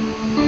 Mm-hmm.